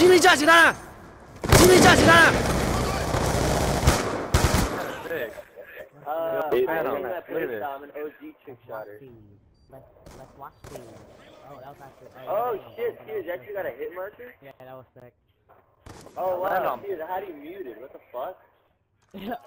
精灵架起来了！精灵架起来了！Sick. Uh, I that an OG trick. Let's let's watch. Oh, that was actually. Oh shit, that you actually got a hit marker? Yeah, that was sick. Oh wow, dude, how do you you muted. What the fuck?